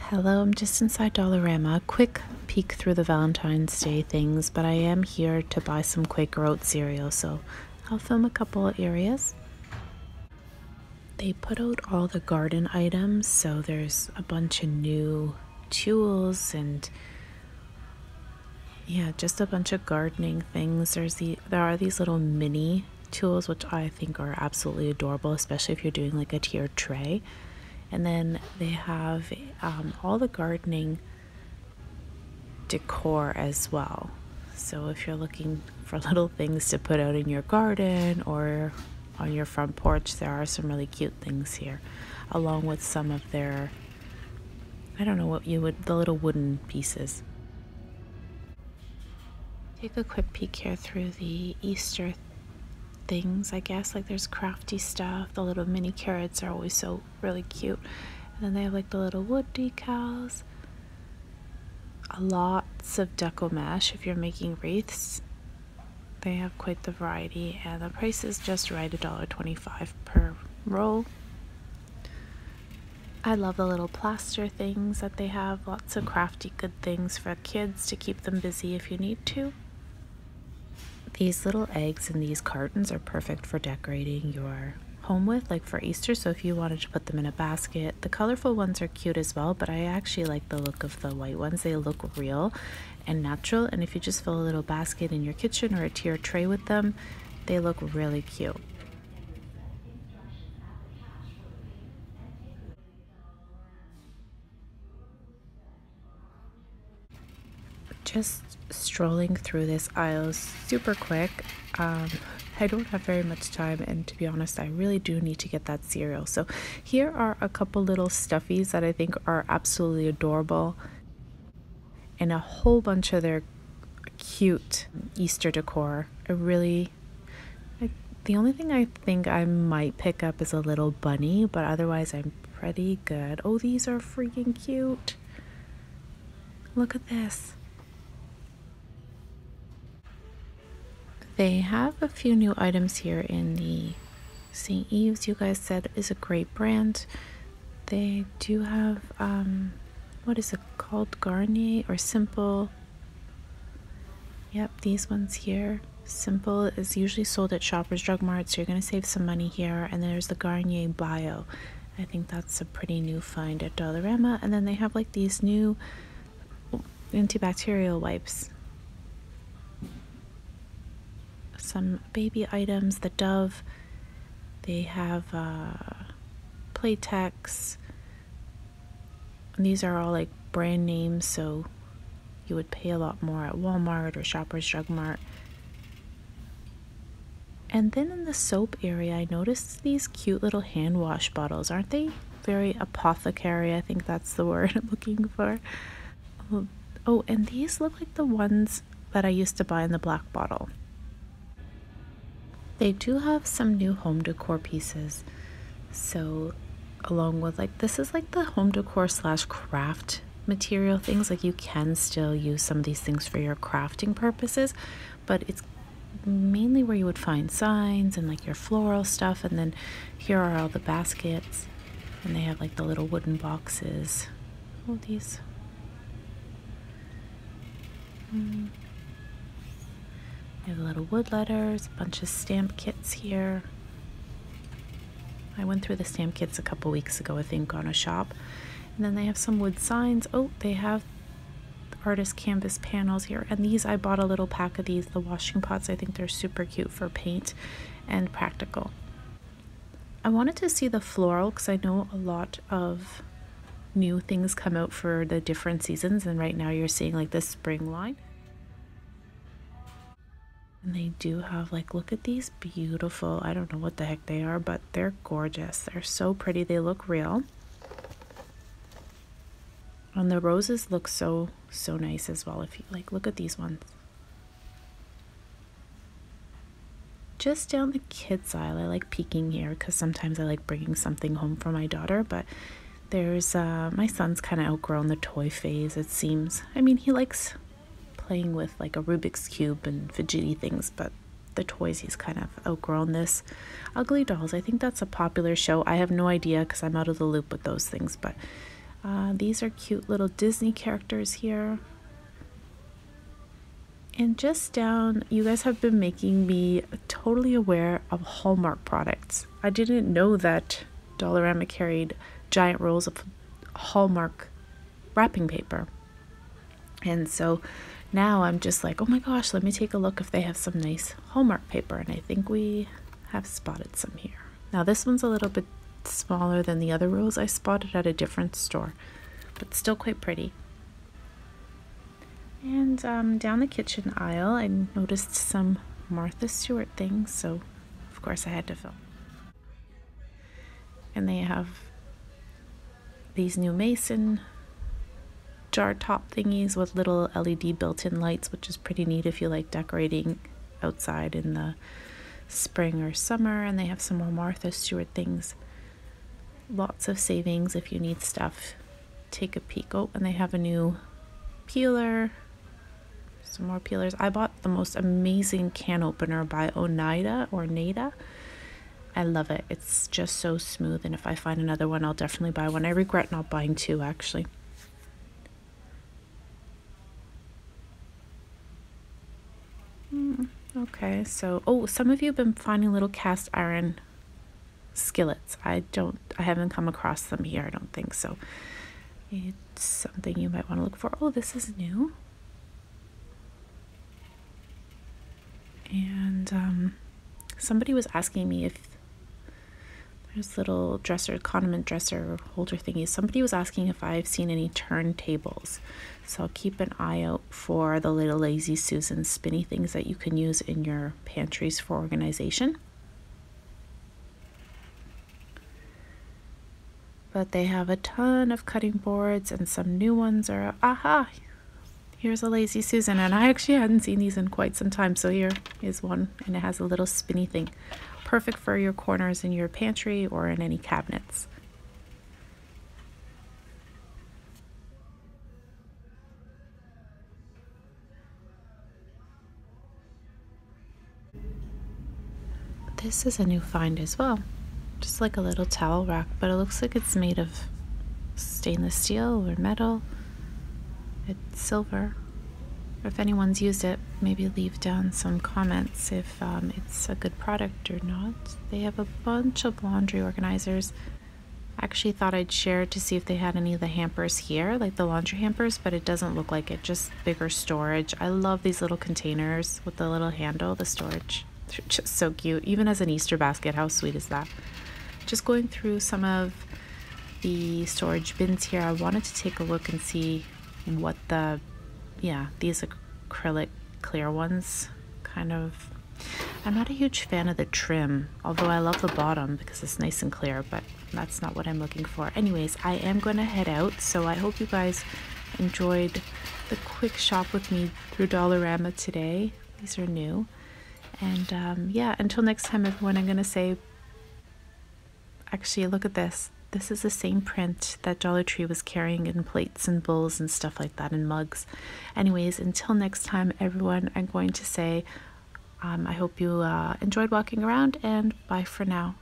Hello, I'm just inside Dollarama. Quick peek through the Valentine's Day things, but I am here to buy some Quaker Oat cereal, so I'll film a couple areas. They put out all the garden items, so there's a bunch of new tools and yeah, just a bunch of gardening things. There's the there are these little mini tools which I think are absolutely adorable, especially if you're doing like a tiered tray. And then they have um, all the gardening decor as well. So if you're looking for little things to put out in your garden or on your front porch, there are some really cute things here, along with some of their, I don't know what you would, the little wooden pieces. Take a quick peek here through the Easter things, I guess. Like there's crafty stuff. The little mini carrots are always so really cute. And then they have like the little wood decals. Lots of deco mesh if you're making wreaths. They have quite the variety and the price is just right $1.25 per roll. I love the little plaster things that they have. Lots of crafty good things for kids to keep them busy if you need to. These little eggs in these cartons are perfect for decorating your home with, like for Easter. So if you wanted to put them in a basket, the colorful ones are cute as well, but I actually like the look of the white ones. They look real and natural. And if you just fill a little basket in your kitchen or a tier tray with them, they look really cute. Just strolling through this aisle super quick. Um, I don't have very much time, and to be honest, I really do need to get that cereal. So, here are a couple little stuffies that I think are absolutely adorable, and a whole bunch of their cute Easter decor. I really, the only thing I think I might pick up is a little bunny, but otherwise, I'm pretty good. Oh, these are freaking cute! Look at this. They have a few new items here in the St. Ives, You guys said is a great brand. They do have um, what is it called? Garnier or Simple. Yep, these ones here. Simple is usually sold at Shoppers Drug Mart, so you're going to save some money here. And there's the Garnier Bio. I think that's a pretty new find at Dollarama. And then they have like these new antibacterial wipes some baby items. The Dove, they have uh, Playtex. these are all like brand names, so you would pay a lot more at Walmart or Shoppers Drug Mart. And then in the soap area, I noticed these cute little hand wash bottles. Aren't they very apothecary? I think that's the word I'm looking for. Oh, and these look like the ones that I used to buy in the black bottle. They do have some new home decor pieces. So, along with like, this is like the home decor slash craft material things. Like, you can still use some of these things for your crafting purposes, but it's mainly where you would find signs and like your floral stuff. And then here are all the baskets, and they have like the little wooden boxes. All these. Mm. We have little wood letters, a bunch of stamp kits here. I went through the stamp kits a couple weeks ago, I think, on a shop. And then they have some wood signs. Oh, they have artist canvas panels here. And these, I bought a little pack of these, the washing pots. I think they're super cute for paint and practical. I wanted to see the floral because I know a lot of new things come out for the different seasons. And right now you're seeing like the spring line. And they do have like look at these beautiful, I don't know what the heck they are, but they're gorgeous. They're so pretty. They look real. And the roses look so so nice as well if you like look at these ones. Just down the kids aisle, I like peeking here because sometimes I like bringing something home for my daughter, but there's uh, my son's kind of outgrown the toy phase, it seems. I mean, he likes playing with like a Rubik's Cube and fidgety things, but the toys he's kind of outgrown this. Ugly Dolls, I think that's a popular show. I have no idea because I'm out of the loop with those things, but Uh, these are cute little Disney characters here. And just down, you guys have been making me totally aware of Hallmark products. I didn't know that Dollarama carried giant rolls of Hallmark wrapping paper. And so now I'm just like, oh my gosh, let me take a look if they have some nice Hallmark paper. And I think we have spotted some here. Now, this one's a little bit smaller than the other rolls I spotted at a different store, but still quite pretty. And um, down the kitchen aisle, I noticed some Martha Stewart things, so of course I had to film. And they have these new mason jar top thingies with little LED built-in lights, which is pretty neat if you like decorating outside in the spring or summer. And they have some more Martha Stewart things. Lots of savings if you need stuff. Take a peek. Oh, and they have a new peeler, some more peelers. I bought the most amazing can opener by Oneida or Nada. I love it. It's just so smooth. And if I find another one, I'll definitely buy one. I regret not buying two, actually. Mm, okay, so, oh, some of you have been finding little cast iron skillets. I don't, I haven't come across them here, I don't think so. It's something you might want to look for. Oh, this is new. and um, somebody was asking me if there's little dresser, condiment dresser holder thingies. Somebody was asking if I've seen any turntables. So I'll keep an eye out for the little Lazy Susan spinny things that you can use in your pantries for organization. But they have a ton of cutting boards and some new ones are, aha, Here's a Lazy Susan, and I actually hadn't seen these in quite some time, so here is one, and it has a little spinny thing. Perfect for your corners in your pantry or in any cabinets. This is a new find as well. Just like a little towel rack, but it looks like it's made of stainless steel or metal. It's silver. If anyone's used it, maybe leave down some comments if um, it's a good product or not. They have a bunch of laundry organizers. I actually thought I'd share to see if they had any of the hampers here, like the laundry hampers, but it doesn't look like it, just bigger storage. I love these little containers with the little handle, the storage. They're just so cute. Even as an Easter basket, how sweet is that? Just going through some of the storage bins here, I wanted to take a look and see what the yeah these acrylic clear ones kind of I'm not a huge fan of the trim although I love the bottom because it's nice and clear but that's not what I'm looking for. Anyways I am going to head out so I hope you guys enjoyed the quick shop with me through Dollarama today. These are new. And um, yeah until next time everyone I'm gonna say actually look at this this is the same print that Dollar Tree was carrying in plates and bowls and stuff like that and mugs. Anyways, until next time, everyone, I'm going to say um, I hope you uh, enjoyed walking around and bye for now.